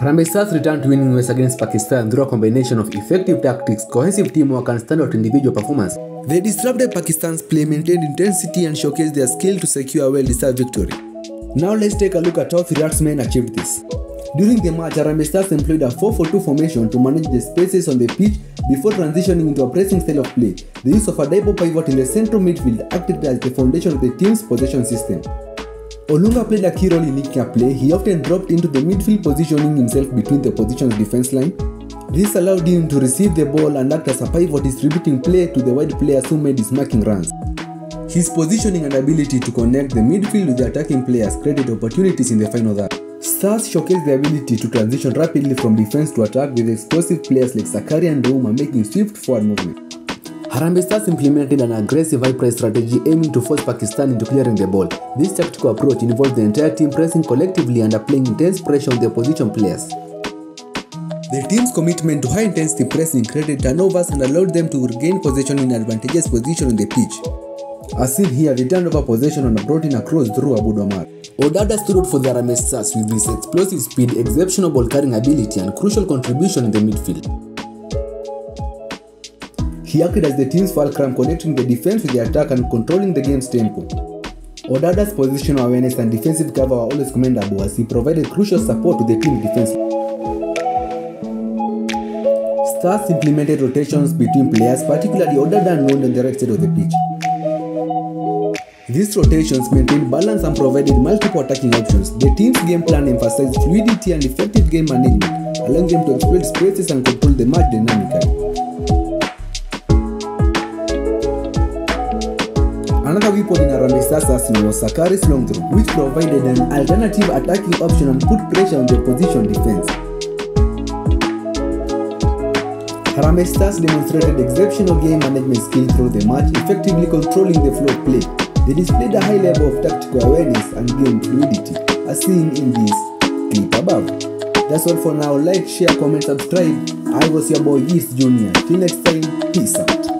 Harambee Stars returned to winning ways against Pakistan through a combination of effective tactics, cohesive teamwork, and standout individual performance. They disrupted Pakistan's play, maintained intensity, and showcased their skill to secure a well-deserved victory. Now let's take a look at how Firat's men achieved this. During the match, Harambee Stars employed a 4-4-2 formation to manage the spaces on the pitch before transitioning into a pressing style of play. The use of a double pivot in the central midfield acted as the foundation of the team's possession system. Olunga played a key role in up play. He often dropped into the midfield, positioning himself between the position's defense line. This allowed him to receive the ball and act as a pivot, distributing play to the wide players who made his marking runs. His positioning and ability to connect the midfield with the attacking players created opportunities in the final third. Stars showcased the ability to transition rapidly from defense to attack with explosive players like Zakaria and Rouma making swift forward movement. Harambee Stars implemented an aggressive high press strategy aiming to force Pakistan into clearing the ball. This tactical approach involved the entire team pressing collectively and applying intense pressure on the opposition players. The team's commitment to high intensity pressing created turnovers and allowed them to regain possession in advantageous position on the pitch. As seen here, the turnover possession on a brought in a cross through Abu Omar. Odada stood out for the Harambee Stars with his explosive speed, exceptional ball carrying ability, and crucial contribution in the midfield. He acted as the team's fulcrum, connecting the defense with the attack and controlling the game's tempo. Odada's positional awareness and defensive cover were always commendable as he provided crucial support to the team's defense. Stars implemented rotations between players, particularly Odada and Wond on the right side of the pitch. These rotations maintained balance and provided multiple attacking options. The team's game plan emphasized fluidity and effective game management, allowing them to exploit spaces and control the match dynamically. Another weapon in Arambe arsenal was Sakari's long throw, which provided an alternative attacking option and put pressure on the opposition defense. Harambe Stars demonstrated exceptional game management skill through the match, effectively controlling the flow of play. They displayed a high level of tactical awareness and game fluidity, as seen in this clip above. That's all for now. Like, share, comment, subscribe. I was your boy Yeast Junior. Till next time, peace out.